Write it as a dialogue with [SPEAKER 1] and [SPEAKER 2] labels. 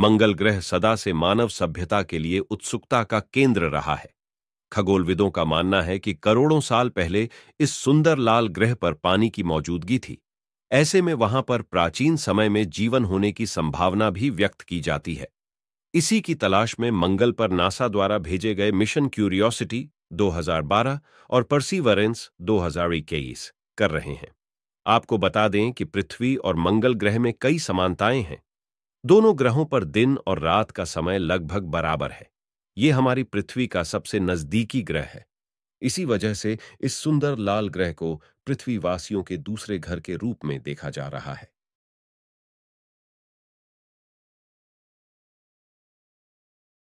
[SPEAKER 1] मंगल ग्रह सदा से मानव सभ्यता के लिए उत्सुकता का केंद्र रहा है। खगोलविदों का मानना है कि करोड़ों साल पहले इस सुंदर लाल ग्रह पर पानी की मौजूदगी थी। ऐसे में वहाँ पर प्राचीन समय में जीवन होने की संभावना भी व्यक्त की जाती है। इसी की तलाश में मंगल पर नासा द्वारा भेजे गए मिशन क्यूरियोसिटी 2012 और परसीवरेंस 2021 कर रहे हैं। आपको बता दें कि पृथ्वी और मंगल ग्रह में कई समानताएँ हैं। दोनों ग्रहों पर दिन और रात का समय लगभग बराबर है। ये हमारी पृथ्वी का सबसे नजदीकी ग्रह है। इसी वजह से इस सुंदर लाल ग्रह को पृथ्वीवासियों के दूसरे घर के रूप में देखा जा रहा है।